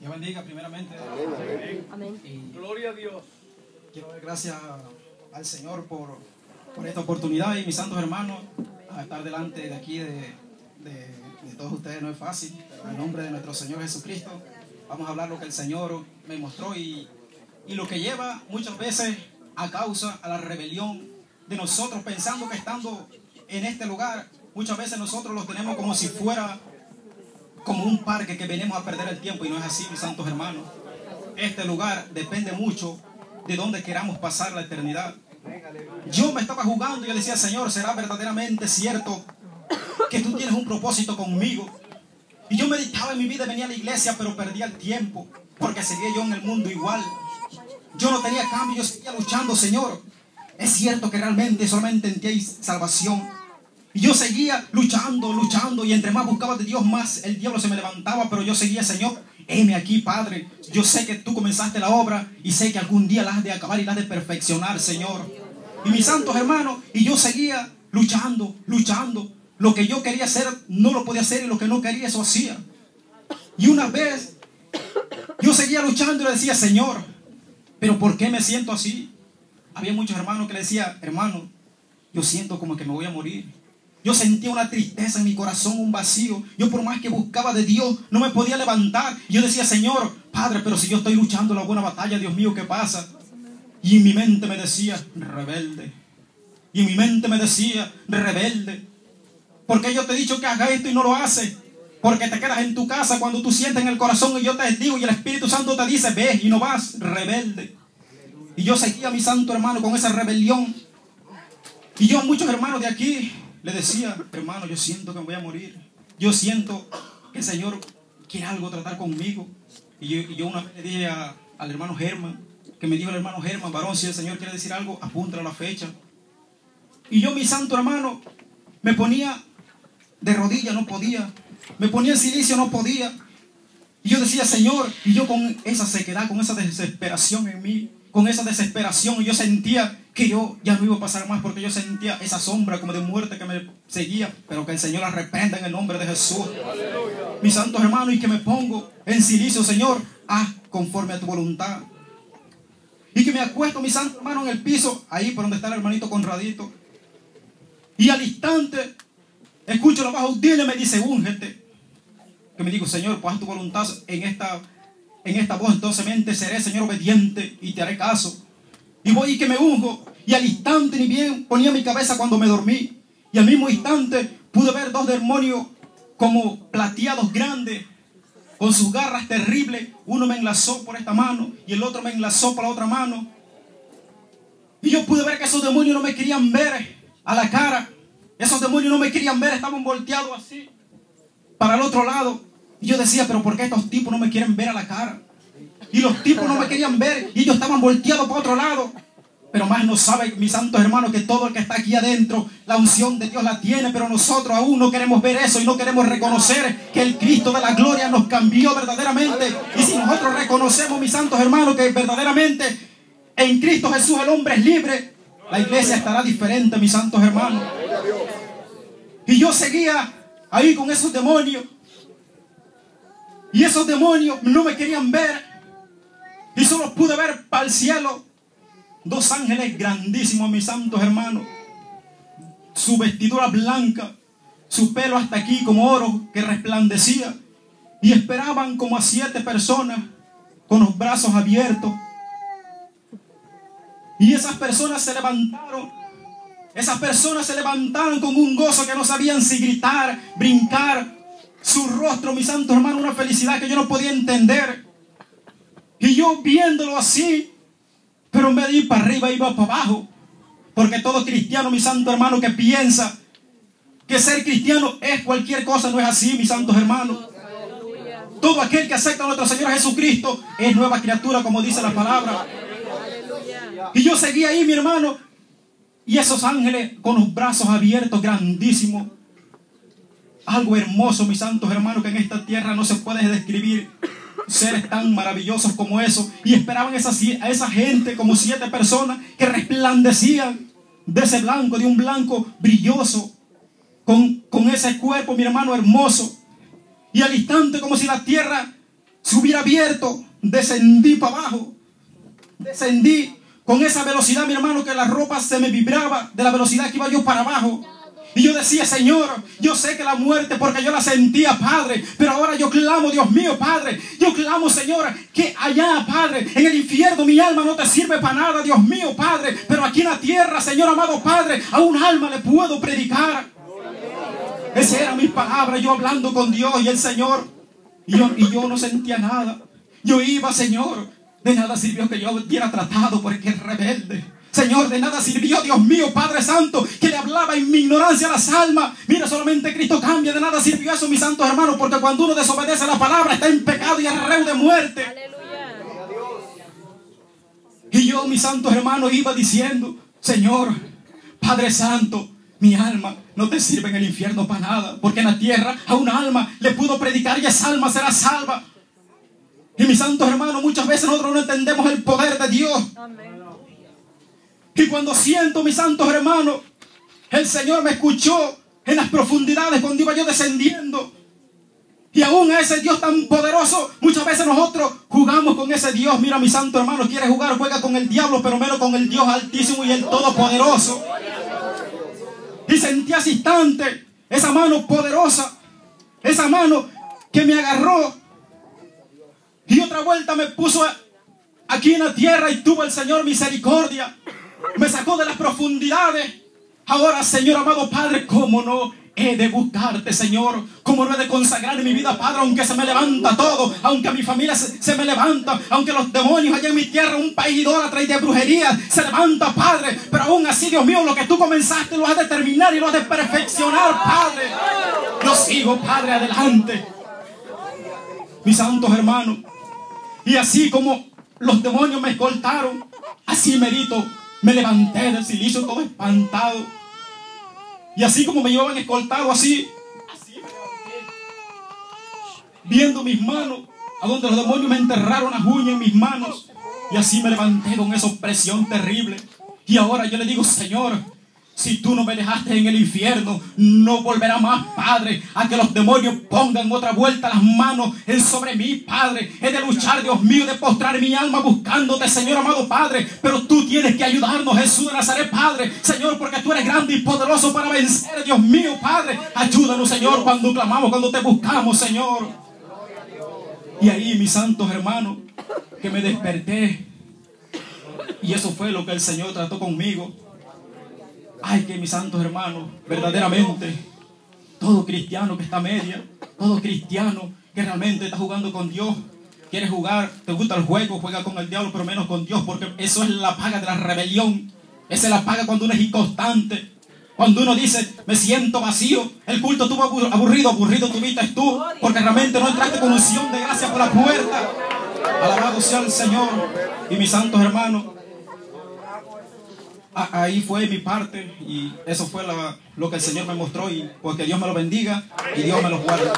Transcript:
Dios bendiga primeramente. Amén. Y Gloria a Dios. quiero dar gracias al Señor por, por esta oportunidad y mis santos hermanos a estar delante de aquí de, de- de todos ustedes no es fácil, pero en nombre de nuestro Señor Jesucristo vamos a hablar lo que el Señor me mostró y, y lo que lleva muchas veces a causa a la rebelión de nosotros pensando que estando en este lugar muchas veces nosotros los tenemos como si fuera como un parque que venimos a perder el tiempo y no es así, mis santos hermanos. Este lugar depende mucho de dónde queramos pasar la eternidad. Yo me estaba jugando y yo decía, Señor, ¿será verdaderamente cierto que tú tienes un propósito conmigo? Y yo meditaba en mi vida, venía a la iglesia, pero perdía el tiempo, porque seguía yo en el mundo igual. Yo no tenía cambio, yo seguía luchando, Señor. Es cierto que realmente solamente en ti hay salvación. Y yo seguía luchando, luchando, y entre más buscaba de Dios, más el diablo se me levantaba, pero yo seguía, Señor, heme aquí, Padre. Yo sé que tú comenzaste la obra y sé que algún día la has de acabar y la has de perfeccionar, Señor. Y mis santos hermanos, y yo seguía luchando, luchando. Lo que yo quería hacer no lo podía hacer y lo que no quería eso hacía. Y una vez yo seguía luchando y le decía, Señor, pero ¿por qué me siento así? Había muchos hermanos que le decía, hermano, yo siento como que me voy a morir. Yo sentía una tristeza en mi corazón, un vacío. Yo por más que buscaba de Dios, no me podía levantar. Yo decía, Señor, Padre, pero si yo estoy luchando la buena batalla, Dios mío, ¿qué pasa? Y en mi mente me decía, rebelde. Y en mi mente me decía, rebelde. Porque yo te he dicho que haga esto y no lo haces. Porque te quedas en tu casa cuando tú sientes en el corazón y yo te digo y el Espíritu Santo te dice, ve y no vas, rebelde. Y yo seguía a mi santo hermano con esa rebelión. Y yo muchos hermanos de aquí le decía, hermano, yo siento que me voy a morir. Yo siento que el Señor quiere algo tratar conmigo. Y yo, y yo una vez le dije a- al hermano Germán, que me dijo el hermano Germán, varón, si el Señor quiere decir algo, apúntale a la fecha. Y yo, mi santo hermano, me ponía de rodillas, no podía. Me ponía en silicio, no podía. Y yo decía, Señor, y yo con esa sequedad, con esa desesperación en mí, con esa desesperación, yo sentía que yo ya no iba a pasar más porque yo sentía esa sombra como de muerte que me seguía, pero que el Señor la reprenda en el nombre de Jesús. Mis santos hermanos, y que me pongo en silicio, Señor, ah, conforme a tu voluntad. Y que me acuesto, mi santo hermano, en el piso, ahí por donde está el hermanito Conradito. Y al instante, escucho la voz audível y me dice, úngete que me digo, Señor, pues haz tu voluntad en esta, en esta voz, entonces mente seré, Señor, obediente y te haré caso. Y voy y que me unjo, y al instante ni bien ponía mi cabeza cuando me dormí, y al mismo instante pude ver dos demonios como plateados grandes, con sus garras terribles, uno me enlazó por esta mano y el otro me enlazó por la otra mano. Y yo pude ver que esos demonios no me querían ver a la cara, esos demonios no me querían ver, estaban volteados así para el otro lado. Y yo decía, pero ¿por qué estos tipos no me quieren ver a la cara? Y los tipos no me querían ver y ellos estaban volteados para otro lado. Pero más no sabe, mis santos hermanos, que todo el que está aquí adentro, la unción de Dios la tiene, pero nosotros aún no queremos ver eso y no queremos reconocer que el Cristo de la gloria nos cambió verdaderamente. Y si nosotros reconocemos, mis santos hermanos, que verdaderamente en Cristo Jesús el hombre es libre, la iglesia estará diferente, mis santos hermanos. Y yo seguía ahí con esos demonios. Y esos demonios no me querían ver. Y solo pude ver para el cielo dos ángeles grandísimos, mis santos hermanos. Su vestidura blanca, su pelo hasta aquí como oro que resplandecía. Y esperaban como a siete personas con los brazos abiertos. Y esas personas se levantaron esas personas se levantaron con un gozo que no sabían si gritar, brincar. Su rostro, mi santo hermano, una felicidad que yo no podía entender. Y yo viéndolo así, pero en vez de ir para arriba, iba para abajo. Porque todo cristiano, mi santo hermano, que piensa que ser cristiano es cualquier cosa, no es así, mis santos hermanos. Todo aquel que acepta a nuestro Señor Jesucristo es nueva criatura, como dice la palabra. Y yo seguía ahí, mi hermano, y esos ángeles con los brazos abiertos, grandísimos. Algo hermoso, mis santos hermanos, que en esta tierra no se puede describir. Seres tan maravillosos como esos. Y esperaban esa, a esa gente, como siete personas, que resplandecían de ese blanco, de un blanco brilloso. Con, con ese cuerpo, mi hermano, hermoso. Y al instante, como si la tierra se hubiera abierto, descendí para abajo. Descendí con esa velocidad, mi hermano, que la ropa se me vibraba de la velocidad que iba yo para abajo. Y yo decía, Señor, yo sé que la muerte, porque yo la sentía, Padre, pero ahora yo clamo, Dios mío, Padre, yo clamo, Señor, que allá, Padre, en el infierno mi alma no te sirve para nada, Dios mío, Padre, pero aquí en la tierra, Señor amado Padre, a un alma le puedo predicar. Esa era mi palabra, yo hablando con Dios y el Señor, y yo, y yo no sentía nada. Yo iba, Señor, de nada sirvió que yo hubiera tratado porque es rebelde. Señor, de nada sirvió, Dios mío, Padre Santo, que le hablaba en mi ignorancia a las almas. Mira, solamente Cristo cambia, de nada sirvió eso, mis santos hermanos, porque cuando uno desobedece la palabra está en pecado y en de muerte. Y yo, mis santos hermanos, iba diciendo, Señor, Padre Santo, mi alma no te sirve en el infierno para nada, porque en la tierra a un alma le pudo predicar y esa alma será salva. Y mis santos hermanos, muchas veces nosotros no entendemos el poder de Dios. Y cuando siento, mis santos hermanos, el Señor me escuchó en las profundidades cuando iba yo descendiendo. Y aún ese Dios tan poderoso, muchas veces nosotros jugamos con ese Dios. Mira, mi santo hermano, quiere jugar, juega con el diablo, pero menos con el Dios altísimo y el todopoderoso. Y sentí ese instante esa mano poderosa, esa mano que me agarró y otra vuelta me puso aquí en la tierra y tuvo el Señor misericordia. Me sacó de las profundidades. Ahora, Señor amado Padre, ¿cómo no he de buscarte, Señor? ¿Cómo no he de consagrar mi vida, Padre? Aunque se me levanta todo, aunque mi familia se, me levanta, aunque los demonios allá en mi tierra, un país idólatra y de brujería, se levanta, Padre. Pero aún así, Dios mío, lo que tú comenzaste lo has de terminar y lo has de perfeccionar, Padre. Yo sigo, Padre, adelante. Mis santos hermanos, y así como los demonios me escoltaron, así medito, me levanté del silicio todo espantado. Y así como me llevaban escoltado, así, así me levanté. Viendo mis manos, a donde los demonios me enterraron las uñas en mis manos. Y así me levanté con esa opresión terrible. Y ahora yo le digo, Señor, si tú no me dejaste en el infierno, no volverá más, Padre, a que los demonios pongan otra vuelta las manos en sobre mí, Padre. He de luchar, Dios mío, de postrar mi alma buscándote, Señor amado Padre. Pero tú tienes que ayudarnos, Jesús de Nazaret, Padre. Señor, porque tú eres grande y poderoso para vencer, Dios mío, Padre. Ayúdanos, Señor, cuando clamamos, cuando te buscamos, Señor. Y ahí, mis santos hermanos, que me desperté. Y eso fue lo que el Señor trató conmigo. Ay, que mis santos hermanos, verdaderamente, todo cristiano que está media, todo cristiano que realmente está jugando con Dios, quiere jugar, te gusta el juego, juega con el diablo, pero menos con Dios, porque eso es la paga de la rebelión. Esa es la paga cuando uno es inconstante. Cuando uno dice, me siento vacío, el culto tuvo aburrido, aburrido tuviste tú, porque realmente no entraste con unción de gracia por la puerta. Alabado sea el Señor y mis santos hermanos ahí fue mi parte y eso fue lo que el Señor me mostró y porque Dios me lo bendiga y Dios me lo guarde.